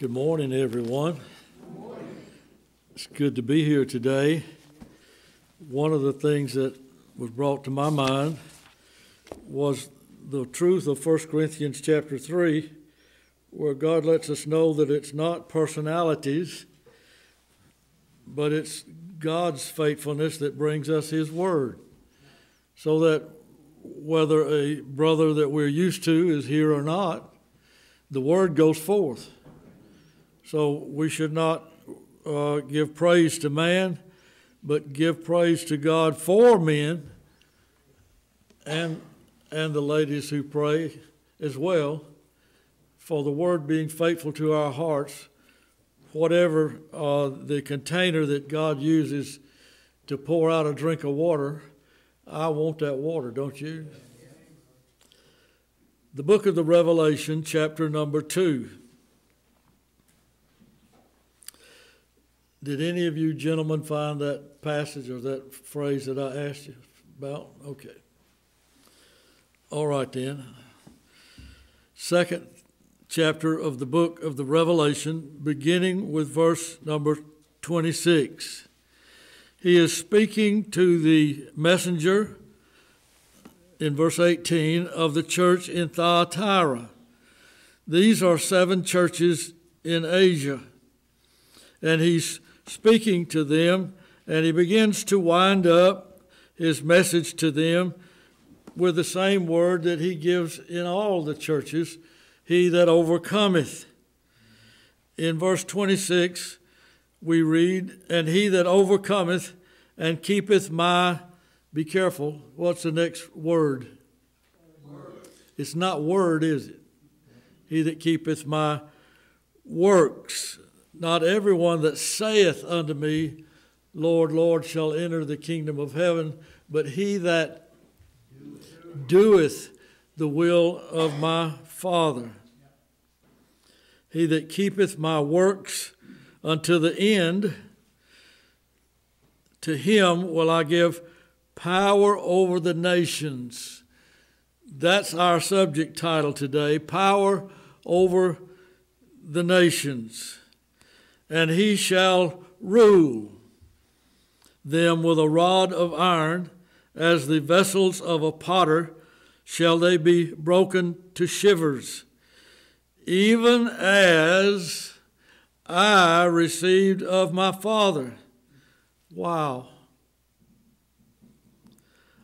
Good morning, everyone. It's good to be here today. One of the things that was brought to my mind was the truth of 1 Corinthians chapter 3, where God lets us know that it's not personalities, but it's God's faithfulness that brings us His Word. So that whether a brother that we're used to is here or not, the Word goes forth. So we should not uh, give praise to man, but give praise to God for men and, and the ladies who pray as well for the Word being faithful to our hearts whatever uh, the container that God uses to pour out a drink of water, I want that water, don't you? The book of the Revelation, chapter number two. Did any of you gentlemen find that passage or that phrase that I asked you about? Okay. All right then. Second chapter of the book of the Revelation, beginning with verse number 26. He is speaking to the messenger in verse 18 of the church in Thyatira. These are seven churches in Asia. And he's speaking to them, and he begins to wind up his message to them with the same word that he gives in all the churches he that overcometh. In verse 26, we read, And he that overcometh and keepeth my, be careful, what's the next word? word? It's not word, is it? He that keepeth my works. Not everyone that saith unto me, Lord, Lord, shall enter the kingdom of heaven, but he that doeth the will of my Father. He that keepeth my works unto the end, to him will I give power over the nations. That's our subject title today power over the nations. And he shall rule them with a rod of iron, as the vessels of a potter shall they be broken to shivers even as I received of my Father. Wow.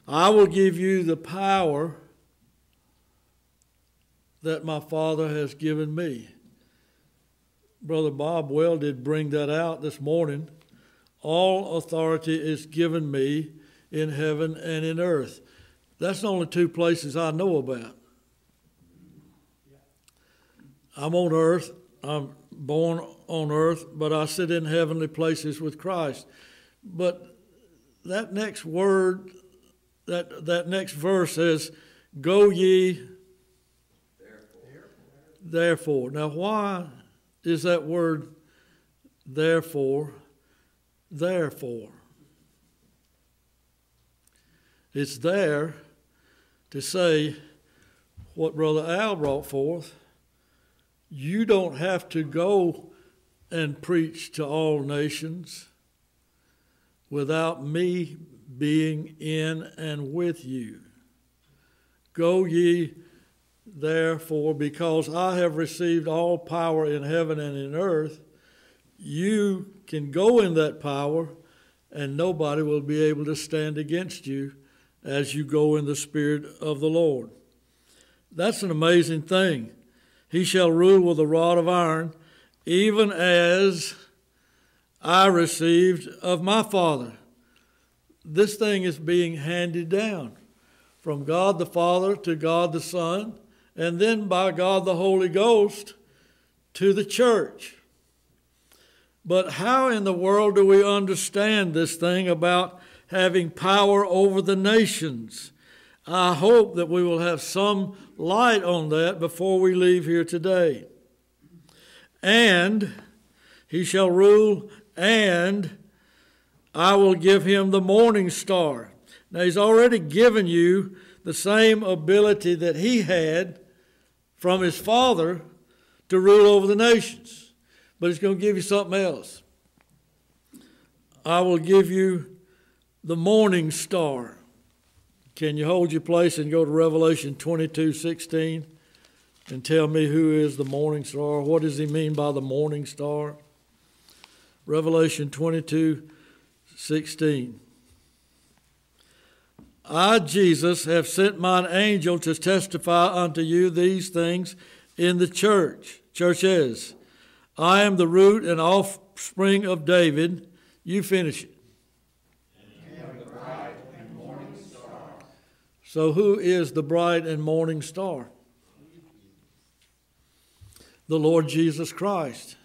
I will give you the power that my Father has given me. Brother Bob well did bring that out this morning. All authority is given me in heaven and in earth. That's the only two places I know about. I'm on earth, I'm born on earth, but I sit in heavenly places with Christ. But that next word, that, that next verse says, Go ye therefore. therefore. Now, why is that word therefore, therefore? It's there to say what Brother Al brought forth you don't have to go and preach to all nations without me being in and with you. Go ye therefore, because I have received all power in heaven and in earth, you can go in that power, and nobody will be able to stand against you as you go in the Spirit of the Lord. That's an amazing thing. He shall rule with a rod of iron, even as I received of my Father. This thing is being handed down from God the Father to God the Son, and then by God the Holy Ghost to the church. But how in the world do we understand this thing about having power over the nations? I hope that we will have some light on that before we leave here today. And he shall rule, and I will give him the morning star. Now, he's already given you the same ability that he had from his father to rule over the nations. but He's going to give you something else. I will give you the morning star. Can you hold your place and go to Revelation 22 16 and tell me who is the morning star? What does he mean by the morning star? Revelation 22 16. I, Jesus, have sent mine angel to testify unto you these things in the church, churches. I am the root and offspring of David. You finish it. So, who is the bright and morning star? The Lord Jesus Christ.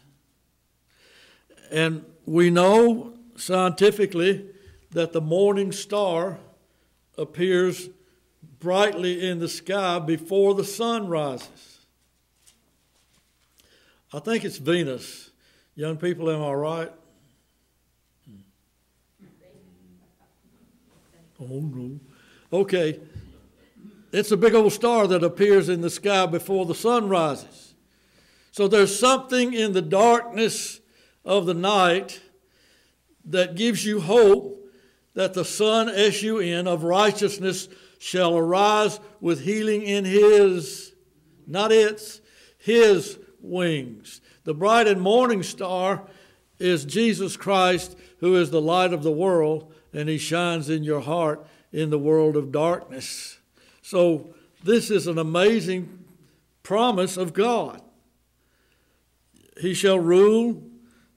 And we know scientifically that the morning star appears brightly in the sky before the sun rises. I think it's Venus. Young people, am I right? Oh, no. Okay. It's a big old star that appears in the sky before the sun rises. So there's something in the darkness of the night that gives you hope that the Son, S U N, of righteousness shall arise with healing in his, not its, his wings. The bright and morning star is Jesus Christ, who is the light of the world, and he shines in your heart in the world of darkness. So, this is an amazing promise of God. He shall rule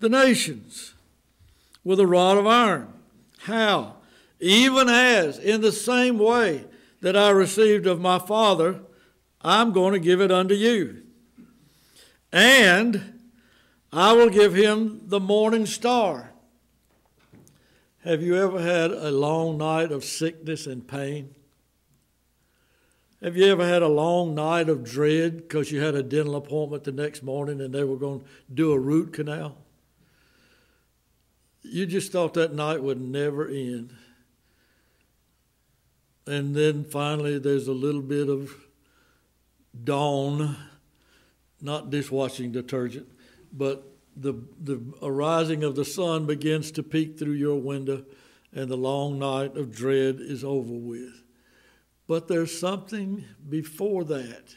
the nations with a rod of iron. How? Even as, in the same way that I received of my Father, I'm going to give it unto you. And I will give him the morning star. Have you ever had a long night of sickness and pain? Have you ever had a long night of dread because you had a dental appointment the next morning and they were going to do a root canal? You just thought that night would never end. And then finally, there's a little bit of dawn, not dishwashing detergent, but the, the arising of the sun begins to peek through your window, and the long night of dread is over with. But there's something before that.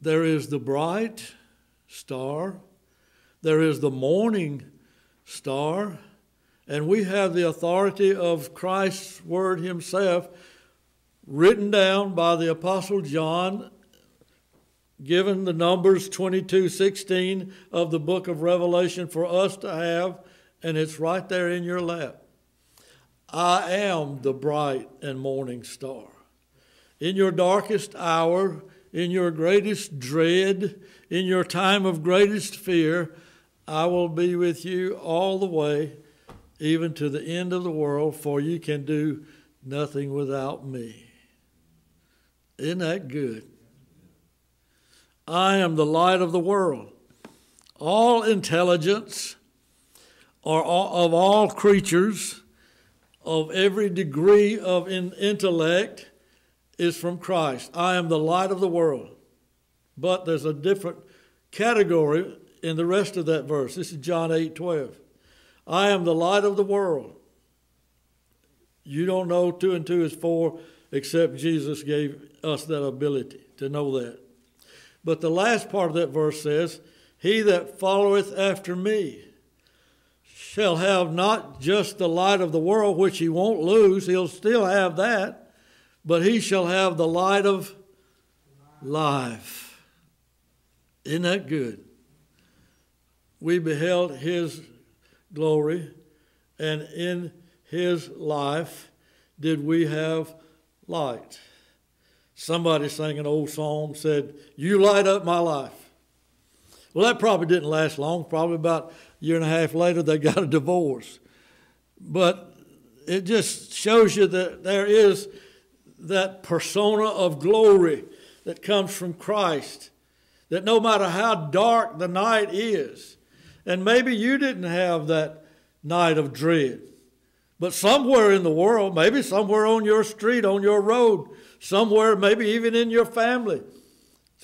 There is the bright star, there is the morning star, and we have the authority of Christ's word himself written down by the Apostle John, given the Numbers 22 16 of the book of Revelation for us to have, and it's right there in your lap. I am the bright and morning star. In your darkest hour, in your greatest dread, in your time of greatest fear, I will be with you all the way, even to the end of the world, for you can do nothing without me. Isn't that good? I am the light of the world. All intelligence or of all creatures of every degree of in intellect is from Christ. I am the light of the world. But there's a different category in the rest of that verse. This is John 8 12. I am the light of the world. You don't know two and two is four, except Jesus gave us that ability to know that. But the last part of that verse says, He that followeth after me shall have not just the light of the world, which he won't lose, he'll still have that, but he shall have the light of life. Isn't that good? We beheld his glory, and in his life did we have light. Somebody sang an old song, said, You light up my life. Well, that probably didn't last long. Probably about a year and a half later, they got a divorce. But it just shows you that there is that persona of glory that comes from Christ. That no matter how dark the night is, and maybe you didn't have that night of dread. But somewhere in the world, maybe somewhere on your street, on your road, somewhere, maybe even in your family,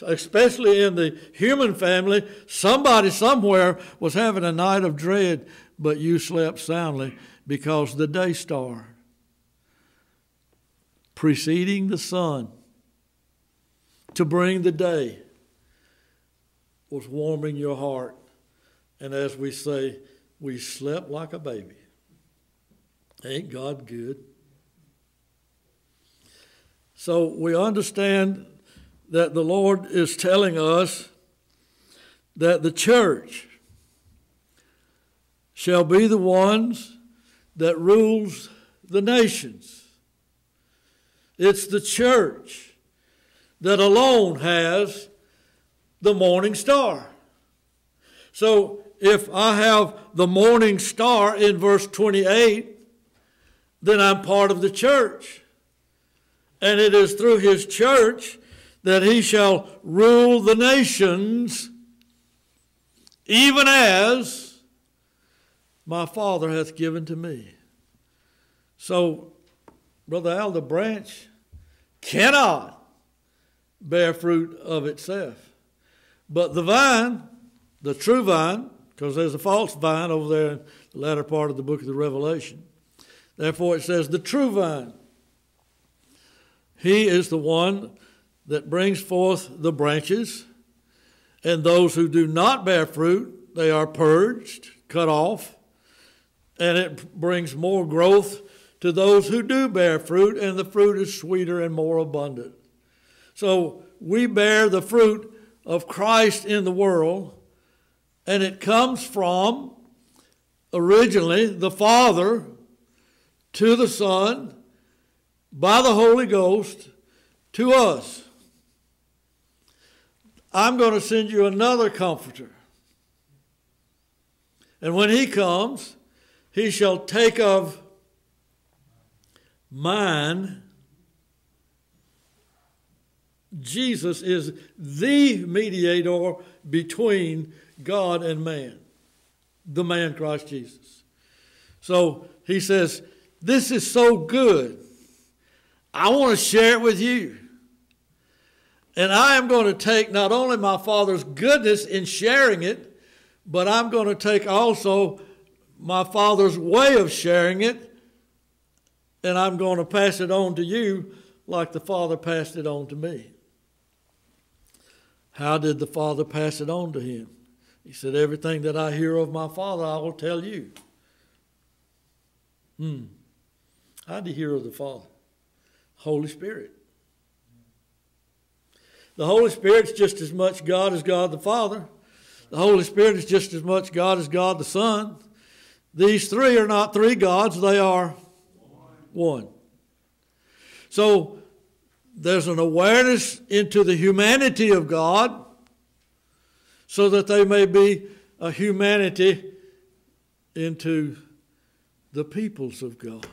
especially in the human family, somebody somewhere was having a night of dread, but you slept soundly because the day star preceding the sun to bring the day was warming your heart. And as we say, we slept like a baby. Ain't God good? So we understand that the Lord is telling us that the church shall be the ones that rules the nations. It's the church that alone has the morning star. So if I have the morning star in verse 28, then I'm part of the church. And it is through his church that he shall rule the nations, even as my Father hath given to me. So, Brother Al, the branch cannot bear fruit of itself. But the vine, the true vine, because there's a false vine over there in the latter part of the book of the Revelation. Therefore, it says, the true vine. He is the one that brings forth the branches, and those who do not bear fruit, they are purged, cut off, and it brings more growth to those who do bear fruit, and the fruit is sweeter and more abundant. So we bear the fruit of Christ in the world, and it comes from originally the Father to the Son by the Holy Ghost to us. I'm going to send you another comforter. And when he comes, he shall take of mine. Jesus is the mediator between God and man, the man Christ Jesus. So he says, This is so good. I want to share it with you. And I am going to take not only my Father's goodness in sharing it, but I'm going to take also my Father's way of sharing it, and I'm going to pass it on to you like the Father passed it on to me. How did the Father pass it on to him? He said, Everything that I hear of my Father, I will tell you. Hmm. How did he hear of the Father? Holy Spirit. The Holy Spirit's just as much God as God the Father. The Holy Spirit is just as much God as God the Son. These three are not three gods, they are one. So there's an awareness into the humanity of God so that they may be a humanity into the peoples of God.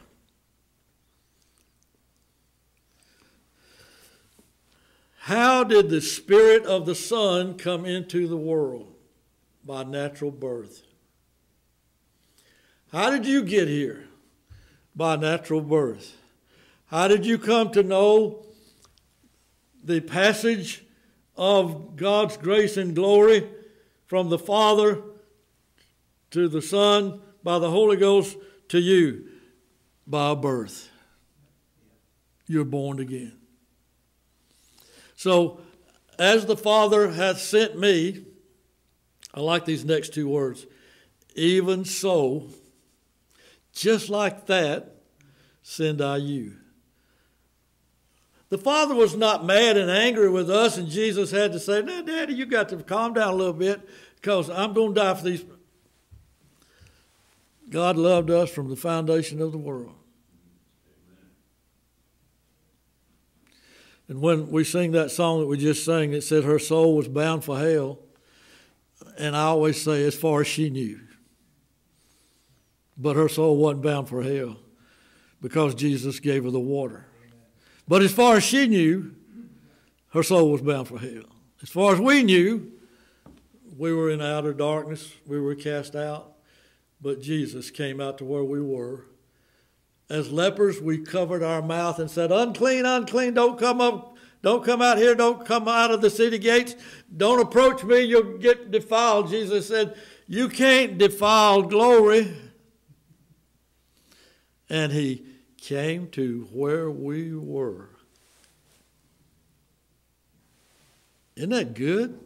How did the Spirit of the Son come into the world? By natural birth. How did you get here? By natural birth. How did you come to know the passage of God's grace and glory from the Father to the Son by the Holy Ghost to you? By birth. You're born again. So, as the Father hath sent me, I like these next two words, even so, just like that, send I you. The Father was not mad and angry with us, and Jesus had to say, Now, Daddy, you got to calm down a little bit because I'm going to die for these. God loved us from the foundation of the world. And when we sing that song that we just sang, it said her soul was bound for hell. And I always say, as far as she knew. But her soul wasn't bound for hell because Jesus gave her the water. But as far as she knew, her soul was bound for hell. As far as we knew, we were in outer darkness, we were cast out, but Jesus came out to where we were as lepers, we covered our mouth and said, Unclean, unclean, don't come up Don't come out here. Don't come out of the city gates. Don't approach me. You'll get defiled. Jesus said, You can't defile glory. And he came to where we were. Isn't that good?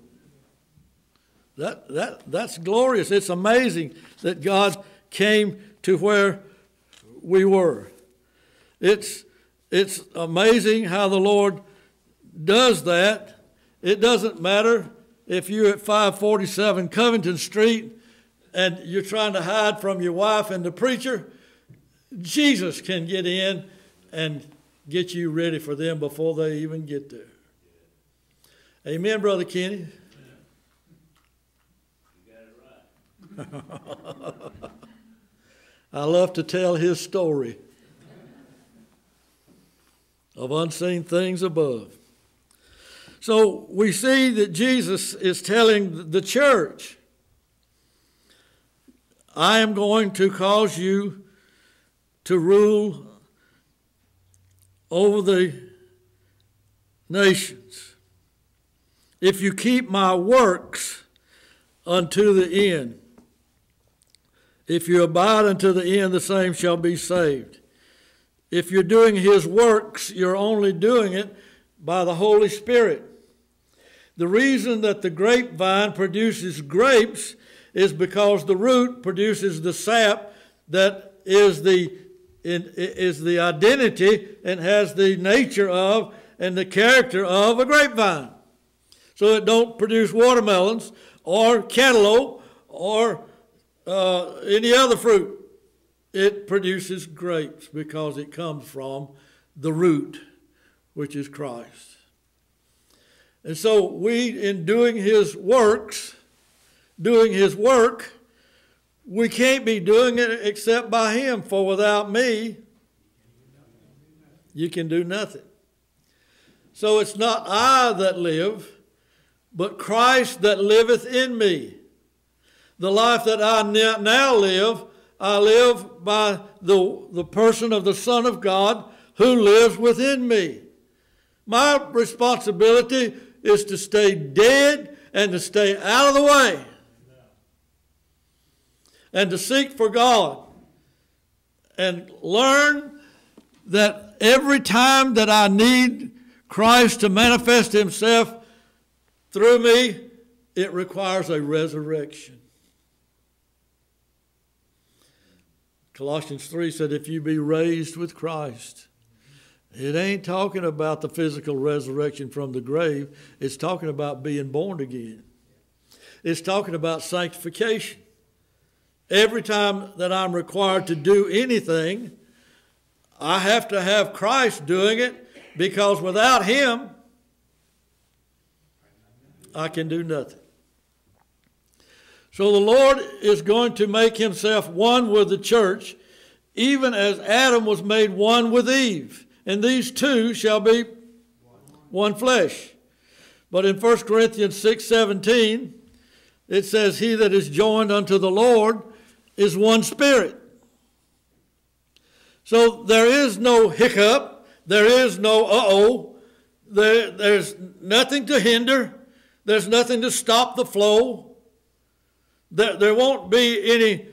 That, that, that's glorious. It's amazing that God came to where we were. It's, it's amazing how the Lord does that. It doesn't matter if you're at 547 Covington Street and you're trying to hide from your wife and the preacher. Jesus can get in and get you ready for them before they even get there. Amen, Brother Kenny. I love to tell his story of unseen things above. So we see that Jesus is telling the church, I am going to cause you to rule over the nations if you keep my works unto the end. If you abide unto the end, the same shall be saved. If you're doing his works, you're only doing it by the Holy Spirit. The reason that the grapevine produces grapes is because the root produces the sap that is the, is the identity and has the nature of and the character of a grapevine. So it don't produce watermelons or cantaloupe or uh, any other fruit. It produces grapes because it comes from the root, which is Christ. And so we, in doing his works, doing his work, we can't be doing it except by him, for without me, you can do nothing. So it's not I that live, but Christ that liveth in me. The life that I now live, I live by the, the person of the Son of God who lives within me. My responsibility is to stay dead and to stay out of the way and to seek for God and learn that every time that I need Christ to manifest Himself through me, it requires a resurrection. Colossians 3 said, If you be raised with Christ, it ain't talking about the physical resurrection from the grave, it's talking about being born again. It's talking about sanctification. Every time that I'm required to do anything, I have to have Christ doing it because without Him, I can do nothing. So the Lord is going to make himself one with the church, even as Adam was made one with Eve. And these two shall be one flesh. But in 1 Corinthians 6 17, it says, He that is joined unto the Lord is one spirit. So there is no hiccup, there is no uh oh, there, there's nothing to hinder, there's nothing to stop the flow. There, there won't be any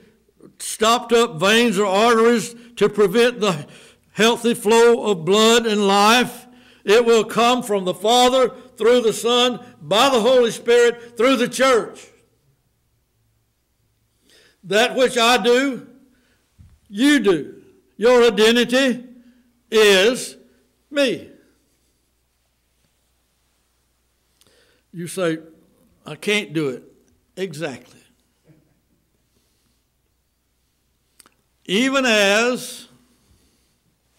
stopped up veins or arteries to prevent the healthy flow of blood and life. It will come from the Father, through the Son, by the Holy Spirit, through the church. That which I do, you do. Your identity is me. You say, I can't do it. Exactly. even as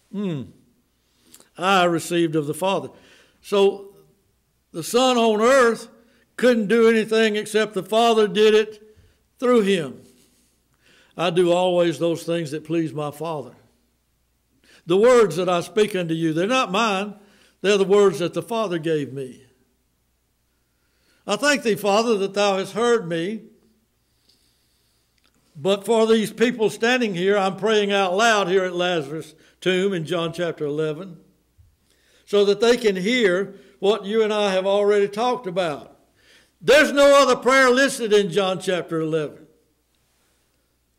hmm, I received of the Father. So the Son on earth couldn't do anything except the Father did it through him. I do always those things that please my Father. The words that I speak unto you, they're not mine, they're the words that the Father gave me. I thank thee, Father, that thou hast heard me. But for these people standing here, I'm praying out loud here at Lazarus' tomb in John chapter 11. so that they can hear what you and I have already talked about. There's no other prayer listed in John chapter 11.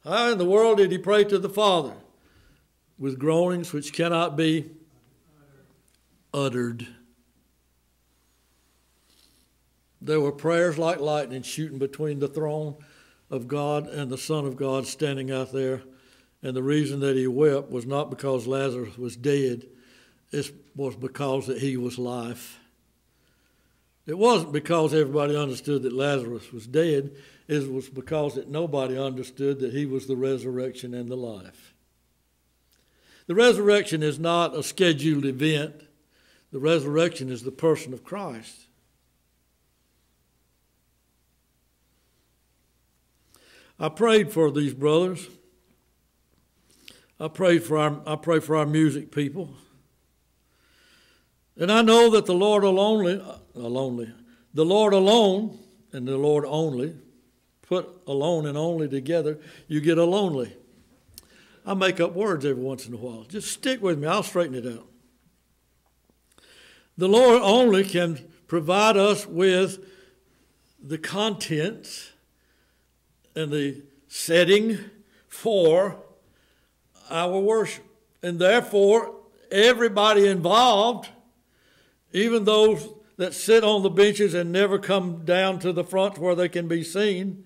How in the world did he pray to the Father? With groanings which cannot be uttered. There were prayers like lightning shooting between the throne of God and the Son of God standing out there. And the reason that he wept was not because Lazarus was dead, it was because that he was life. It wasn't because everybody understood that Lazarus was dead. It was because that nobody understood that he was the resurrection and the life. The resurrection is not a scheduled event. The resurrection is the person of Christ. I prayed for these brothers. I prayed for our, I pray for our music people. And I know that the Lord alone, uh, alone, the Lord alone and the Lord only, put alone and only together, you get a lonely. I make up words every once in a while. Just stick with me, I'll straighten it out. The Lord only can provide us with the contents and the setting for our worship. And therefore, everybody involved, even those that sit on the benches and never come down to the front where they can be seen,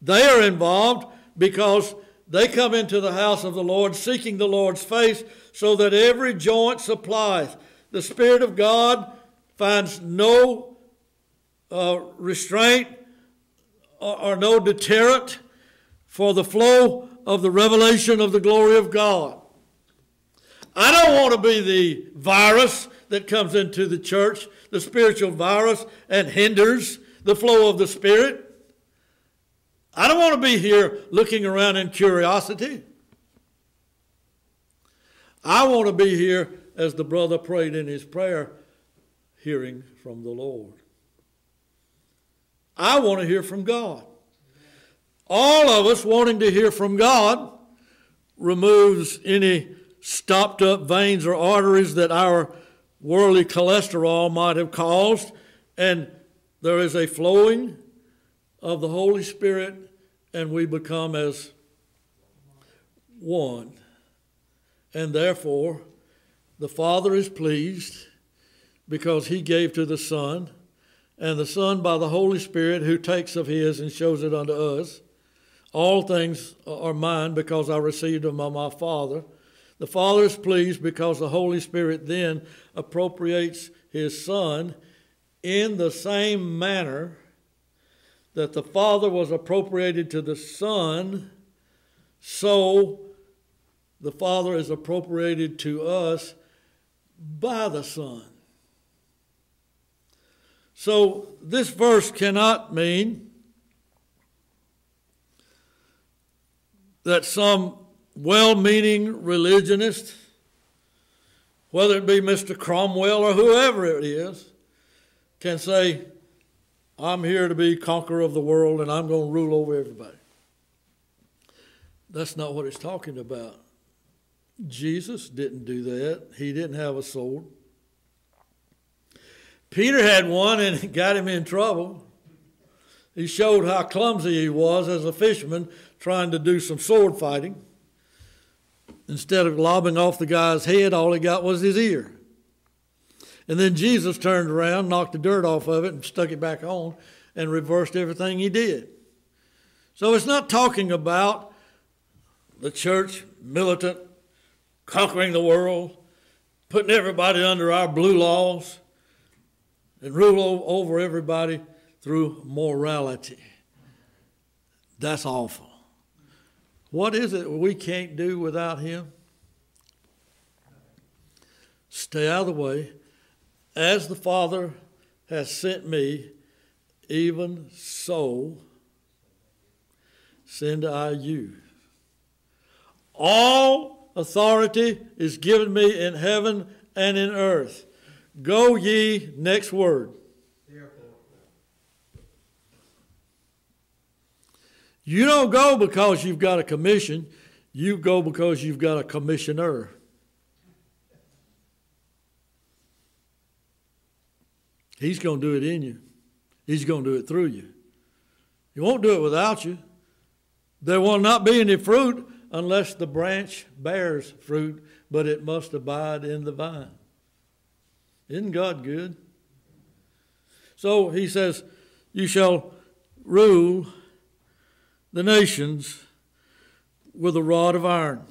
they are involved because they come into the house of the Lord seeking the Lord's face so that every joint supplies. The Spirit of God finds no uh, restraint or no deterrent for the flow of the revelation of the glory of God. I don't want to be the virus that comes into the church, the spiritual virus, and hinders the flow of the Spirit. I don't want to be here looking around in curiosity. I want to be here, as the brother prayed in his prayer, hearing from the Lord. I want to hear from God. All of us wanting to hear from God removes any stopped up veins or arteries that our worldly cholesterol might have caused, and there is a flowing of the Holy Spirit, and we become as one. And therefore, the Father is pleased because he gave to the Son and the Son by the Holy Spirit who takes of his and shows it unto us. All things are mine because I received them of my Father. The Father is pleased because the Holy Spirit then appropriates his Son in the same manner that the Father was appropriated to the Son, so the Father is appropriated to us by the Son. So this verse cannot mean that some well meaning religionist, whether it be Mr. Cromwell or whoever it is, can say, I'm here to be conqueror of the world and I'm going to rule over everybody. That's not what it's talking about. Jesus didn't do that. He didn't have a sword. Peter had one and it got him in trouble. He showed how clumsy he was as a fisherman trying to do some sword fighting. Instead of lobbing off the guy's head, all he got was his ear. And then Jesus turned around, knocked the dirt off of it, and stuck it back on and reversed everything he did. So it's not talking about the church militant, conquering the world, putting everybody under our blue laws and rule over everybody through morality. That's awful. What is it we can't do without Him? Stay out of the way. As the Father has sent me, even so send I you. All authority is given me in heaven and in earth. Go ye, next word. You don't go because you've got a commission, you go because you've got a commissioner. He's going to do it in you. He's going to do it through you. He won't do it without you. There will not be any fruit unless the branch bears fruit, but it must abide in the vine. Isn't God good? So he says, You shall rule the nations with a rod of iron,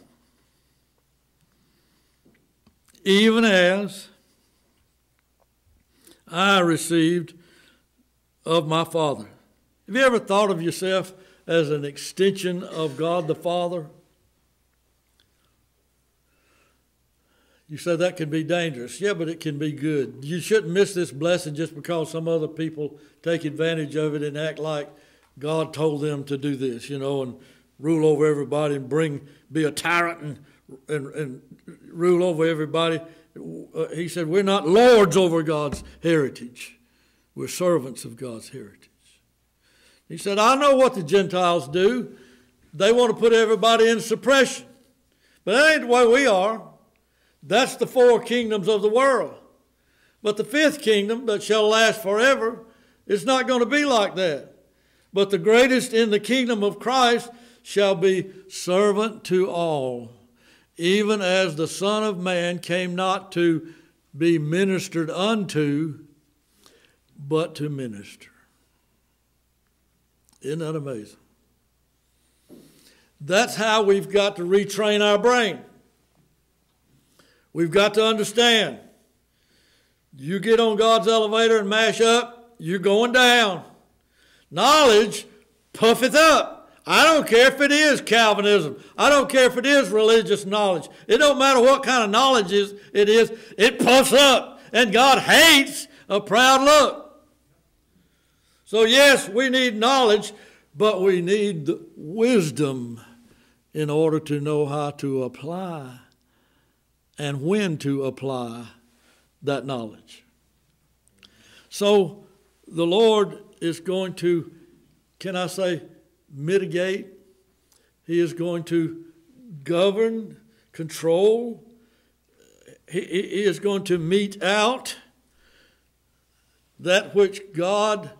even as I received of my Father. Have you ever thought of yourself as an extension of God the Father? You said that can be dangerous. Yeah, but it can be good. You shouldn't miss this blessing just because some other people take advantage of it and act like God told them to do this, you know, and rule over everybody and bring, be a tyrant and, and, and rule over everybody. Uh, he said, We're not lords over God's heritage, we're servants of God's heritage. He said, I know what the Gentiles do. They want to put everybody in suppression. But that ain't the way we are. That's the four kingdoms of the world. But the fifth kingdom that shall last forever is not going to be like that. But the greatest in the kingdom of Christ shall be servant to all, even as the Son of Man came not to be ministered unto, but to minister. Isn't that amazing? That's how we've got to retrain our brain. We've got to understand. You get on God's elevator and mash up, you're going down. Knowledge puffeth up. I don't care if it is Calvinism. I don't care if it is religious knowledge. It don't matter what kind of knowledge is, it is. It puffs up. And God hates a proud look. So, yes, we need knowledge, but we need wisdom in order to know how to apply and when to apply that knowledge. So the Lord is going to, can I say, mitigate. He is going to govern, control. He, he is going to mete out that which God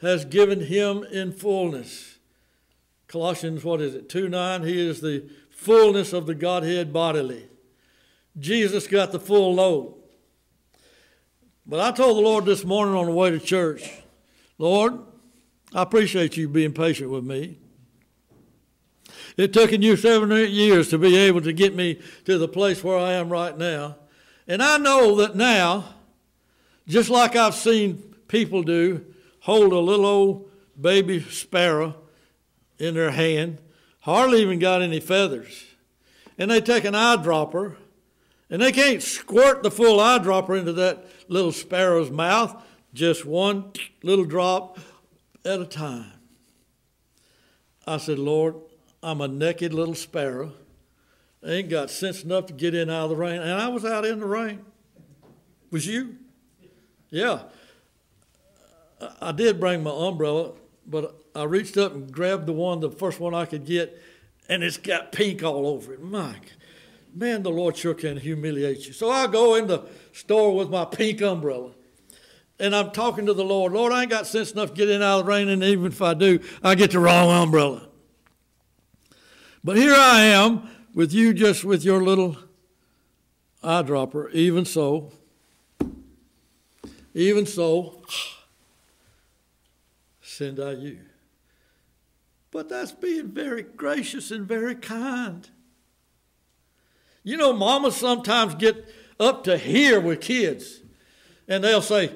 has given him in fullness. Colossians, what is it, 2 9? He is the fullness of the Godhead bodily. Jesus got the full load. But I told the Lord this morning on the way to church, Lord, I appreciate you being patient with me. It took in you seven or eight years to be able to get me to the place where I am right now. And I know that now, just like I've seen people do, hold a little old baby sparrow in their hand, hardly even got any feathers. And they take an eyedropper and they can't squirt the full eyedropper into that little sparrow's mouth, just one little drop at a time. I said, Lord, I'm a naked little sparrow. I ain't got sense enough to get in out of the rain. And I was out in the rain. Was you? Yeah. I did bring my umbrella, but I reached up and grabbed the one, the first one I could get, and it's got pink all over it. Mike man, the Lord sure can humiliate you. So I go in the store with my pink umbrella. And I'm talking to the Lord. Lord, I ain't got sense enough to get in out of the rain, and even if I do, I get the wrong umbrella. But here I am with you just with your little eyedropper. Even so, even so, send I you. But that's being very gracious and very kind. You know, mamas sometimes get up to here with kids, and they'll say,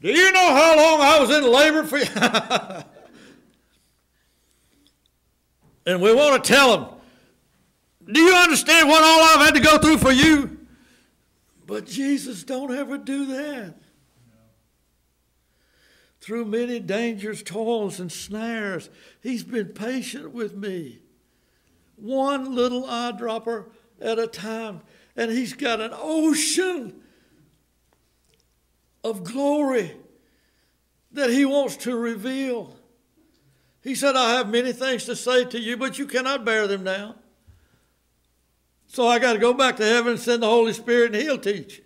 Do you know how long I was in labor for you? and we want to tell them, Do you understand what all I've had to go through for you? But Jesus don't ever do that. Through many dangers, toils, and snares, He's been patient with me. One little eyedropper at a time. And He's got an ocean of glory that He wants to reveal. He said, I have many things to say to you, but you cannot bear them now. So I got to go back to heaven and send the Holy Spirit, and He'll teach.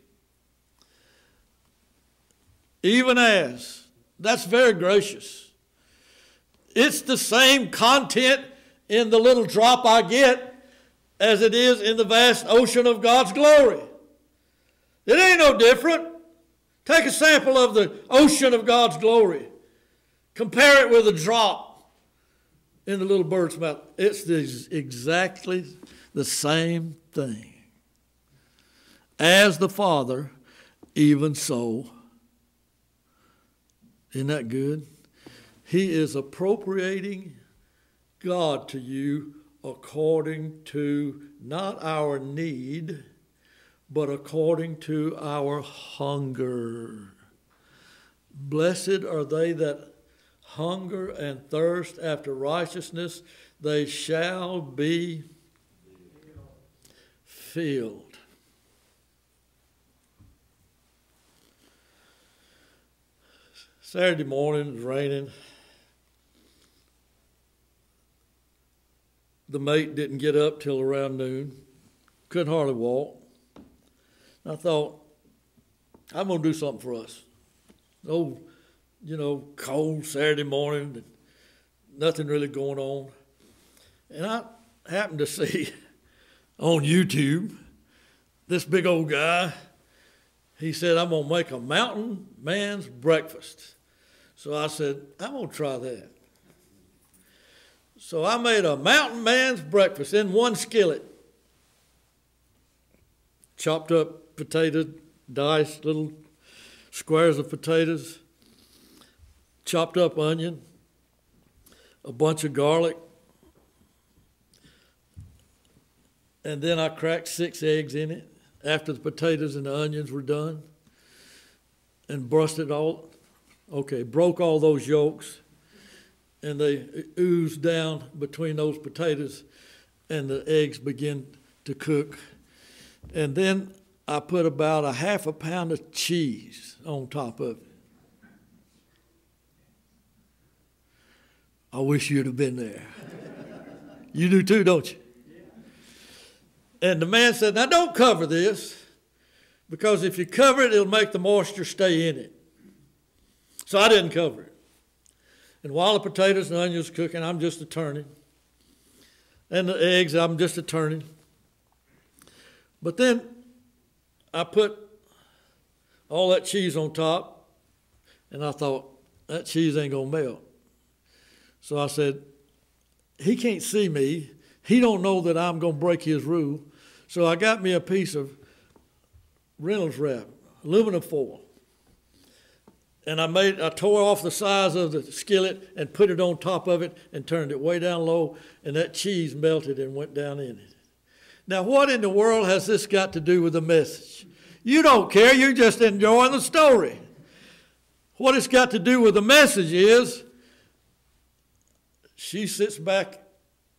even as. That's very gracious. It's the same content in the little drop I get as it is in the vast ocean of God's glory. It ain't no different. Take a sample of the ocean of God's glory. Compare it with a drop in the little bird's mouth. It's exactly the same thing. As the Father, even so. Isn't that good? He is appropriating God to you according to not our need but according to our hunger. Blessed are they that hunger and thirst after righteousness, they shall be filled. Saturday morning, it was raining. The mate didn't get up till around noon. Couldn't hardly walk. I thought, I'm going to do something for us. Oh, you know, cold Saturday morning, nothing really going on. And I happened to see on YouTube this big old guy. He said, I'm going to make a mountain man's breakfast. So I said, I'm going to try that. So I made a mountain man's breakfast in one skillet. Chopped up potato, diced little squares of potatoes, chopped up onion, a bunch of garlic, and then I cracked six eggs in it after the potatoes and the onions were done and brushed it all. Okay, broke all those yolks and they oozed down between those potatoes and the eggs begin to cook. And then I put about a half a pound of cheese on top of it. I wish you'd have been there. You do too, don't you? And the man said, Now don't cover this, because if you cover it, it'll make the moisture stay in it. So I didn't cover it. And while the potatoes and onions cooking, I'm just a turning. And the eggs, I'm just a turning. But then I put all that cheese on top, and I thought, that cheese ain't going to melt. So I said, he can't see me. He don't know that I'm going to break his rule. So I got me a piece of Reynolds wrap, aluminum foil. And I made I tore off the sides of the skillet and put it on top of it and turned it way down low, and that cheese melted and went down in it. Now, what in the world has this got to do with the message? You don't care, you're just enjoying the story. What it's got to do with the message is she sits back,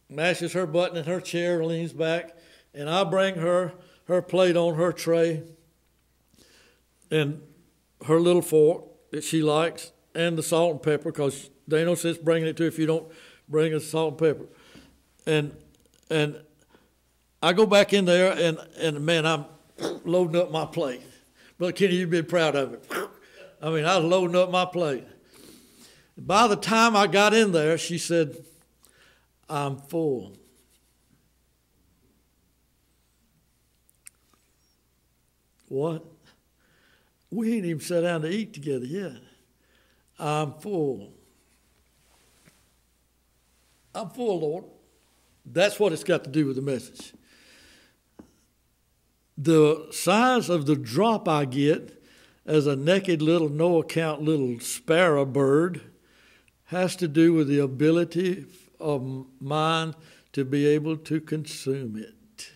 mashes her button in her chair, leans back, and I bring her her plate on her tray and her little fork that she likes and the salt and pepper because ain't no sense bringing it to if you don't bring the salt and pepper. And and I go back in there and, and man, I'm loading up my plate. Brother Kenny, you've been proud of it. I mean, I was loading up my plate. By the time I got in there, she said, I'm full. What? We ain't even sat down to eat together yet. I'm full. I'm full, Lord. That's what it's got to do with the message the size of the drop I get as a naked little, no account little sparrow bird has to do with the ability of mine to be able to consume it.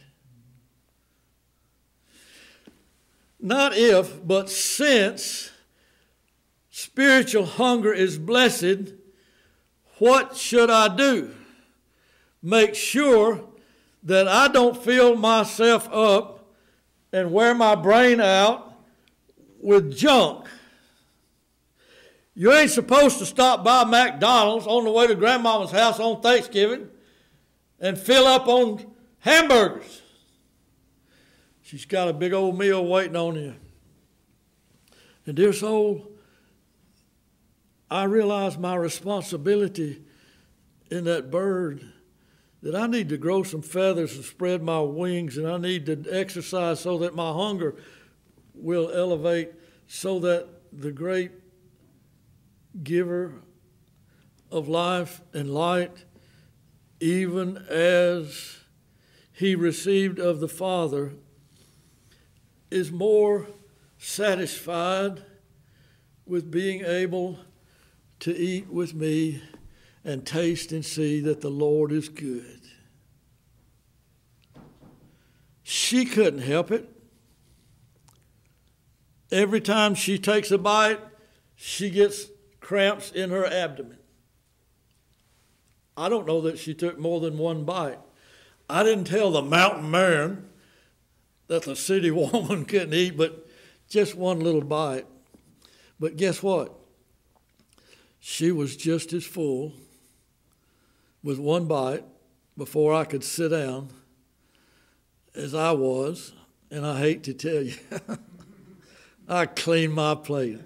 Not if, but since spiritual hunger is blessed, what should I do? Make sure that I don't fill myself up and wear my brain out with junk. You ain't supposed to stop by McDonald's on the way to grandmama's house on Thanksgiving and fill up on hamburgers. She's got a big old meal waiting on you. And dear soul, I realize my responsibility in that bird that I need to grow some feathers and spread my wings, and I need to exercise so that my hunger will elevate, so that the great giver of life and light, even as he received of the Father, is more satisfied with being able to eat with me and taste and see that the Lord is good. She couldn't help it. Every time she takes a bite, she gets cramps in her abdomen. I don't know that she took more than one bite. I didn't tell the mountain man that the city woman couldn't eat, but just one little bite. But guess what? She was just as full with one bite before I could sit down as I was, and I hate to tell you, I cleaned my plate.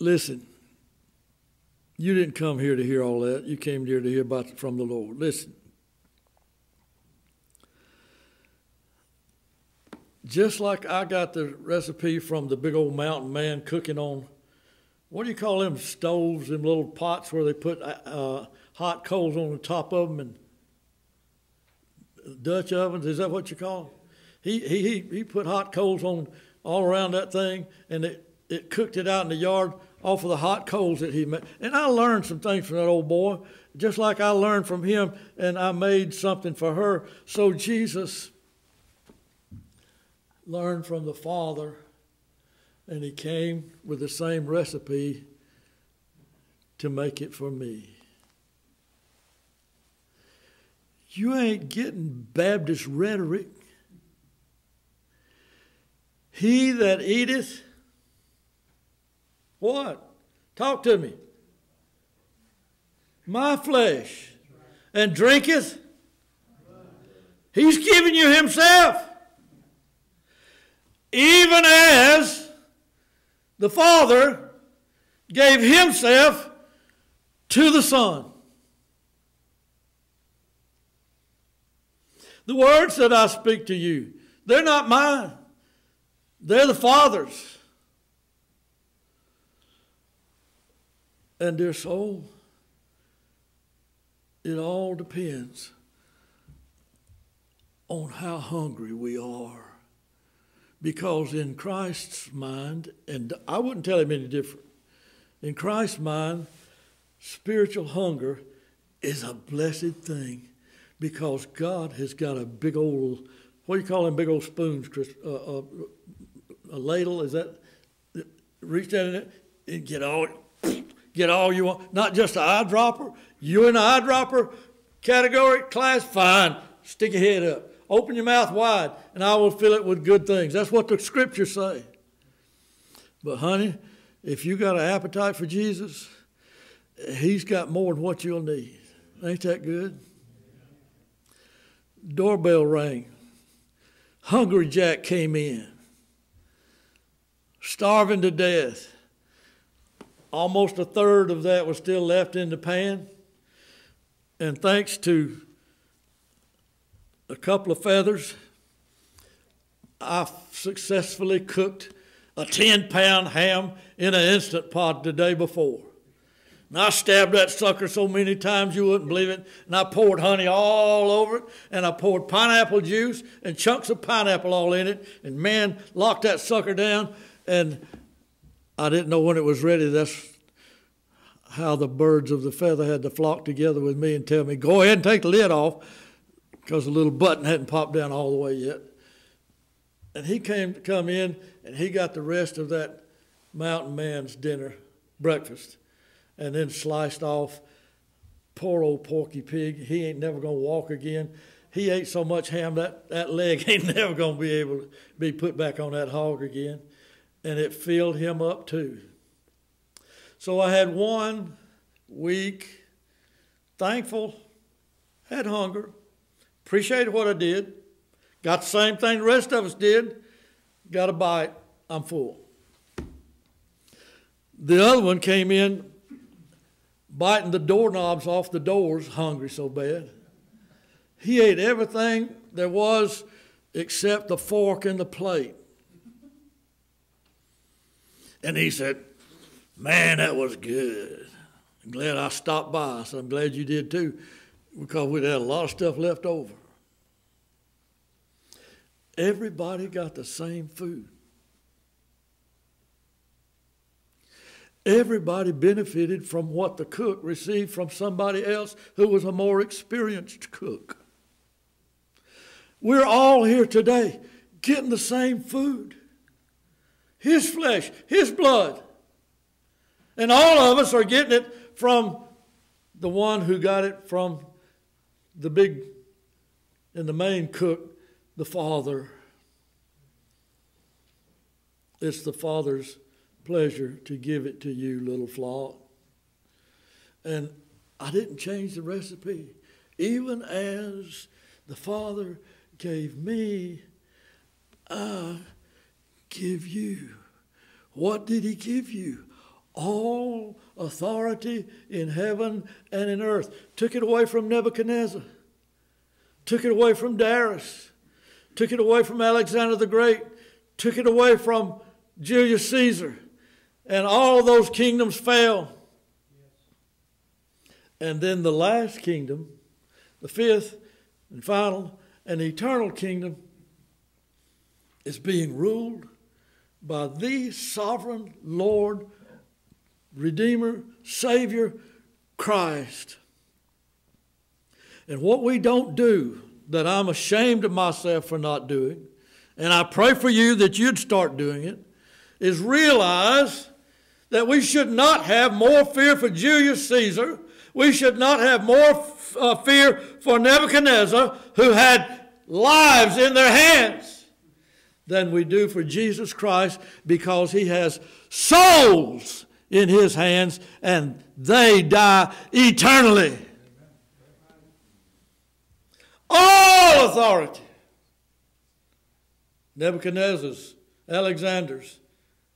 Listen, you didn't come here to hear all that. You came here to hear about from the Lord. Listen. Just like I got the recipe from the big old mountain man cooking on, what do you call them stoves, them little pots where they put uh, hot coals on the top of them and Dutch ovens, is that what you call them? He, he, he put hot coals on all around that thing and it, it cooked it out in the yard off of the hot coals that he made. And I learned some things from that old boy, just like I learned from him and I made something for her. So Jesus learned from the Father, and he came with the same recipe to make it for me. You ain't getting Baptist rhetoric. He that eateth, what? Talk to me. My flesh, and drinketh, he's giving you himself even as the Father gave Himself to the Son. The words that I speak to you, they're not mine, they're the Father's. And dear soul, it all depends on how hungry we are. Because in Christ's mind, and I wouldn't tell him any different, in Christ's mind, spiritual hunger is a blessed thing because God has got a big old, what do you call them big old spoons, Chris? Uh, uh, a ladle, is that, reach down in it and get all, get all you want. Not just an eyedropper. You in the eyedropper category, class, fine. Stick your head up. Open your mouth wide, and I will fill it with good things. That's what the scriptures say. But, honey, if you got an appetite for Jesus, He's got more than what you'll need. Ain't that good? Doorbell rang. Hungry Jack came in, starving to death. Almost a third of that was still left in the pan. And thanks to a couple of feathers. I successfully cooked a 10 pound ham in an instant pot the day before. And I stabbed that sucker so many times you wouldn't believe it. And I poured honey all over it. And I poured pineapple juice and chunks of pineapple all in it. And man, locked that sucker down. And I didn't know when it was ready. That's how the birds of the feather had to flock together with me and tell me, go ahead and take the lid off because the little button hadn't popped down all the way yet. And he came to come in and he got the rest of that mountain man's dinner, breakfast, and then sliced off poor old Porky Pig. He ain't never going to walk again. He ate so much ham that that leg ain't never going to be able to be put back on that hog again. And it filled him up too. So I had one week, thankful, had hunger, appreciated what I did, Got the same thing the rest of us did. Got a bite. I'm full. The other one came in biting the doorknobs off the doors, hungry so bad. He ate everything there was except the fork and the plate. And he said, Man, that was good. I'm glad I stopped by. So I'm glad you did too, because we'd had a lot of stuff left over. Everybody got the same food. Everybody benefited from what the cook received from somebody else who was a more experienced cook. We're all here today getting the same food His flesh, His blood. And all of us are getting it from the one who got it from the big and the main cook, the Father. It's the Father's pleasure to give it to you, little flock. And I didn't change the recipe. Even as the Father gave me, I give you. What did He give you? All authority in heaven and in earth. Took it away from Nebuchadnezzar, took it away from Darius, took it away from Alexander the Great, took it away from Julius Caesar, and all those kingdoms fell. And then the last kingdom, the fifth and final, an eternal kingdom is being ruled by the sovereign Lord, Redeemer, Savior, Christ. And what we don't do, that I'm ashamed of myself for not doing, and I pray for you that you'd start doing it, is realize that we should not have more fear for Julius Caesar. We should not have more uh, fear for Nebuchadnezzar, who had lives in their hands than we do for Jesus Christ because he has souls in his hands and they die eternally. All authority. Nebuchadnezzar's, Alexander's,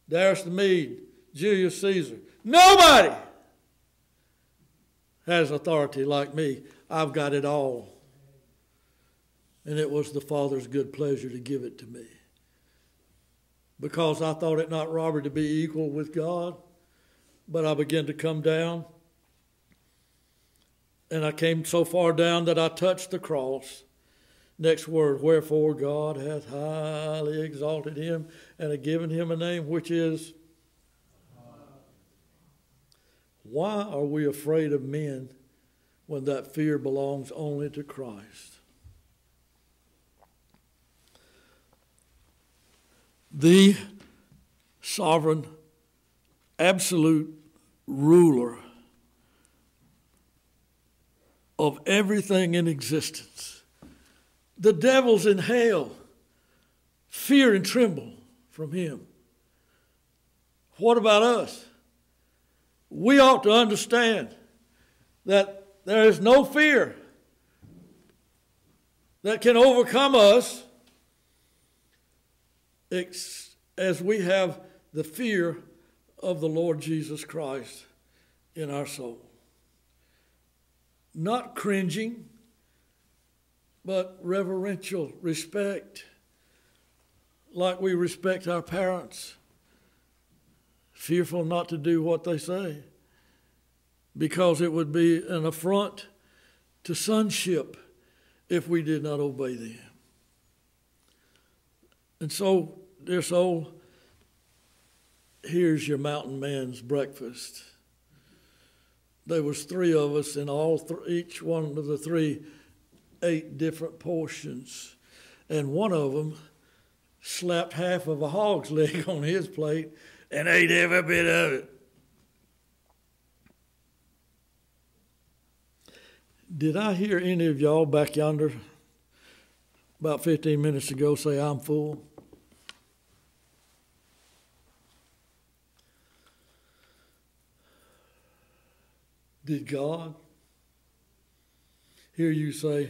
Darius the Mede, Julius Caesar. Nobody has authority like me. I've got it all and it was the Father's good pleasure to give it to me. Because I thought it not robbery to be equal with God, but I began to come down, and I came so far down that I touched the cross. Next word, wherefore God hath highly exalted him and hath given him a name which is. Why are we afraid of men when that fear belongs only to Christ? the sovereign, absolute ruler of everything in existence. The devil's in hell. Fear and tremble from him. What about us? We ought to understand that there is no fear that can overcome us as we have the fear of the Lord Jesus Christ in our soul. Not cringing, but reverential respect, like we respect our parents, fearful not to do what they say, because it would be an affront to sonship if we did not obey them. And so dear soul, here's your mountain man's breakfast. There was three of us, and all th- each one of the three ate different portions, and one of them slapped half of a hog's leg on his plate and ate every bit of it. Did I hear any of y'all back yonder about 15 minutes ago say, I'm full? Did God hear you say,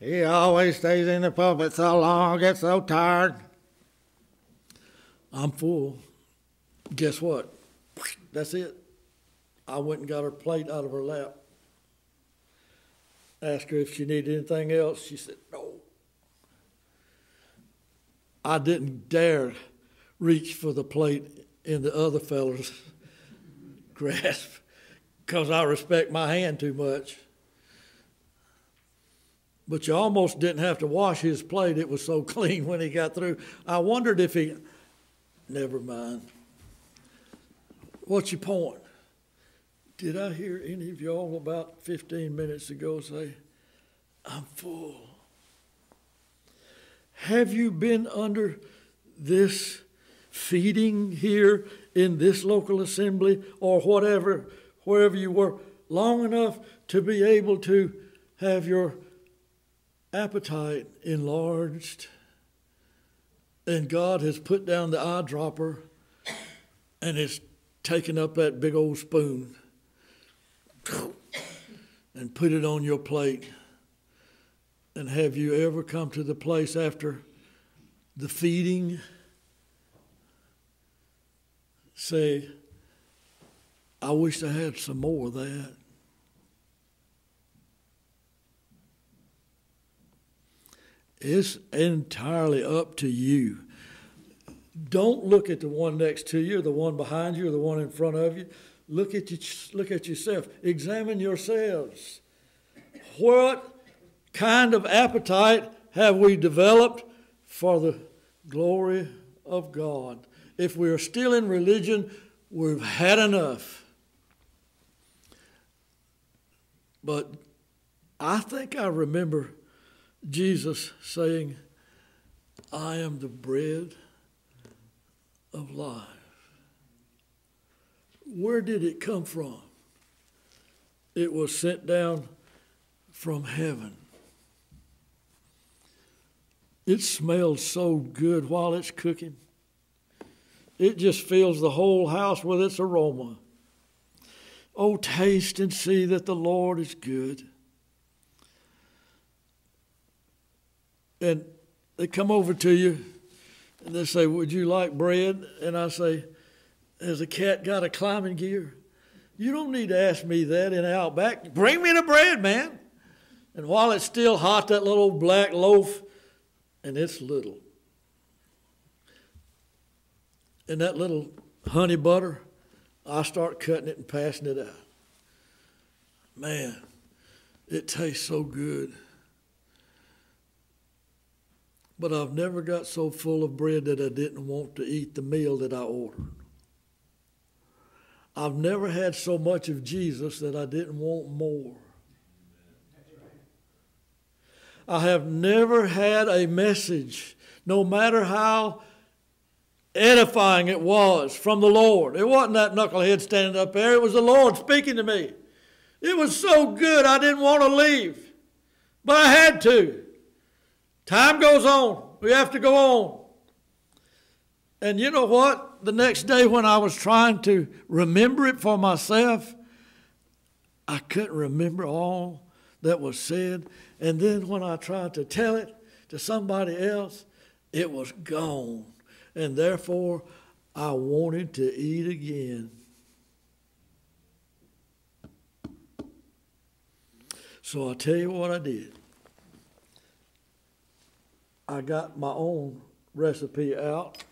He always stays in the pulpit so long, I get so tired. I'm full. Guess what? That's it. I went and got her plate out of her lap. Asked her if she needed anything else. She said, no. I didn't dare reach for the plate in the other fellow's grasp because I respect my hand too much. But you almost didn't have to wash his plate. It was so clean when he got through. I wondered if he, never mind. What's your point? Did I hear any of y'all about 15 minutes ago say, I'm full? Have you been under this feeding here in this local assembly or whatever, wherever you were, long enough to be able to have your appetite enlarged? And God has put down the eyedropper and it's taken up that big old spoon and put it on your plate. And have you ever come to the place after the feeding? Say, I wish I had some more of that. It's entirely up to you. Don't look at the one next to you, or the one behind you, or the one in front of you. Look at you, look at yourself. Examine yourselves. What kind of appetite have we developed for the glory of God? If we are still in religion, we've had enough. But I think I remember Jesus saying, I am the bread of life. Where did it come from? It was sent down from heaven. It smells so good while it's cooking. It just fills the whole house with its aroma. Oh, taste and see that the Lord is good. And they come over to you and they say, Would you like bread? And I say, Has a cat got a climbing gear? You don't need to ask me that in Outback. Bring me the bread, man. And while it's still hot, that little black loaf, and it's little. And that little honey butter, I start cutting it and passing it out. Man, it tastes so good. But I've never got so full of bread that I didn't want to eat the meal that I ordered. I've never had so much of Jesus that I didn't want more. I have never had a message, no matter how edifying it was from the Lord. It wasn't that knucklehead standing up there, it was the Lord speaking to me. It was so good I didn't want to leave, but I had to. Time goes on. We have to go on. And you know what? The next day when I was trying to remember it for myself, I couldn't remember all that was said. And then when I tried to tell it to somebody else, it was gone. And therefore, I wanted to eat again. So I'll tell you what I did. I got my own recipe out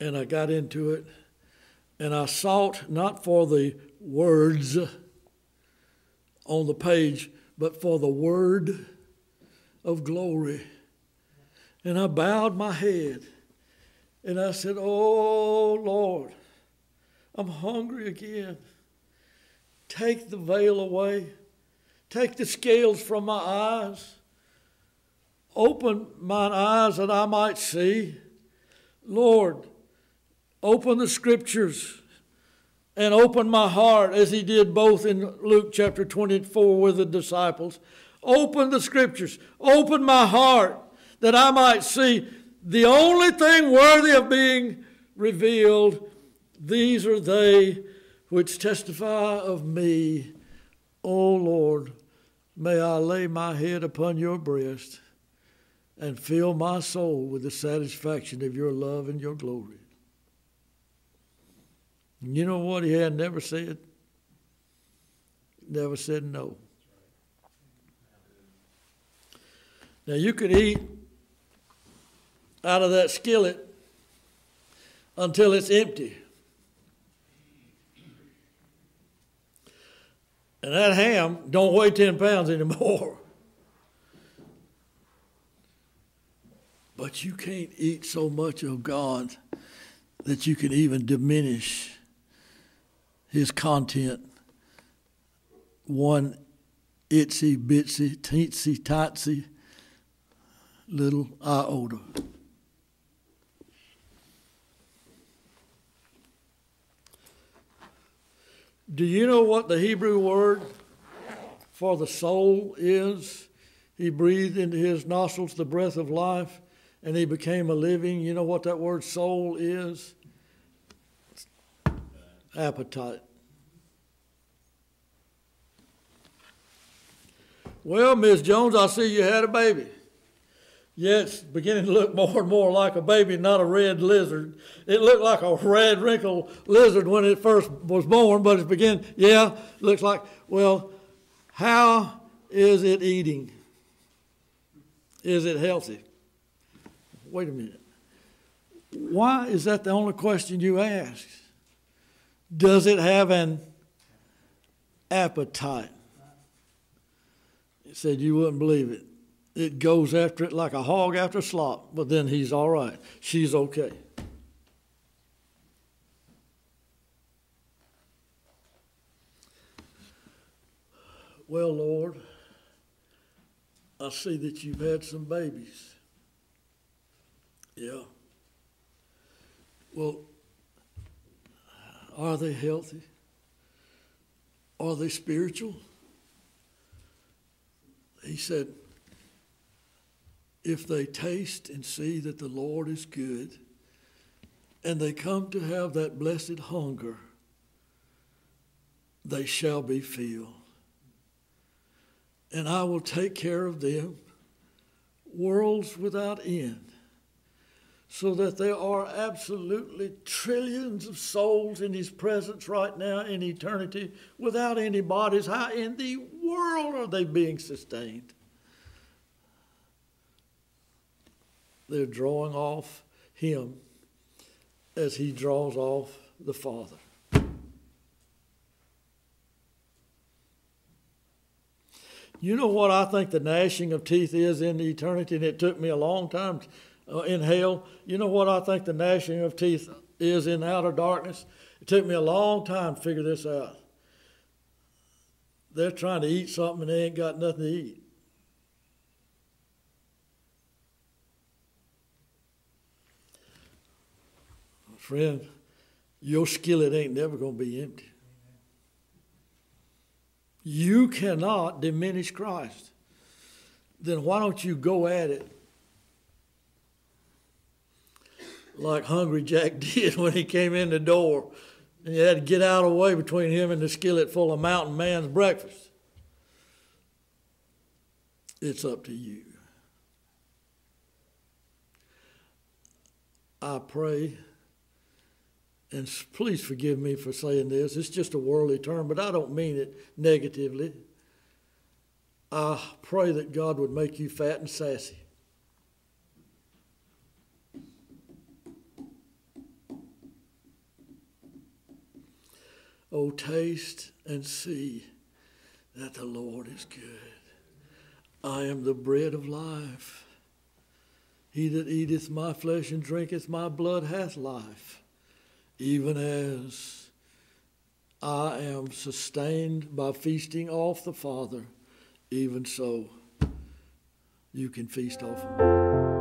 and I got into it and I sought not for the words on the page, but for the word of glory. And I bowed my head and I said, Oh Lord, I'm hungry again. Take the veil away, take the scales from my eyes. Open mine eyes that I might see. Lord, open the scriptures and open my heart as he did both in Luke chapter 24 with the disciples. Open the scriptures, open my heart that I might see the only thing worthy of being revealed. These are they which testify of me, O Lord, May I lay my head upon your breast and fill my soul with the satisfaction of your love and your glory. And you know what he had never said? Never said no. Now you could eat out of that skillet until it's empty. And that ham don't weigh 10 pounds anymore. But you can't eat so much of God that you can even diminish his content one itsy bitsy, teensy totsy little iota. Do you know what the Hebrew word for the soul is? He breathed into his nostrils the breath of life and he became a living. You know what that word soul is? Appetite. Well, Miss Jones, I see you had a baby. Yeah, it's beginning to look more and more like a baby, not a red lizard. It looked like a red wrinkled lizard when it first was born, but it's beginning, yeah, looks like, well, how is it eating? Is it healthy? Wait a minute. Why is that the only question you ask? Does it have an appetite? He said you wouldn't believe it it goes after it like a hog after slop, but then he's all right. She's okay. Well, Lord, I see that you've had some babies. Yeah. Well, are they healthy? Are they spiritual? He said, if they taste and see that the Lord is good, and they come to have that blessed hunger, they shall be filled. And I will take care of them, worlds without end, so that there are absolutely trillions of souls in His presence right now in eternity without any bodies. How in the world are they being sustained? They're drawing off him as he draws off the Father. You know what I think the gnashing of teeth is in the eternity, and it took me a long time uh, in hell. You know what I think the gnashing of teeth is in outer darkness? It took me a long time to figure this out. They're trying to eat something and they ain't got nothing to eat. Friend, your skillet ain't never going to be empty. You cannot diminish Christ. Then why don't you go at it like Hungry Jack did when he came in the door and you had to get out of the way between him and the skillet full of mountain man's breakfast? It's up to you. I pray and please forgive me for saying this, it's just a worldly term, but I don't mean it negatively. I pray that God would make you fat and sassy. Oh, taste and see that the Lord is good. I am the bread of life. He that eateth my flesh and drinketh my blood hath life even as I am sustained by feasting off the Father, even so you can feast off of me.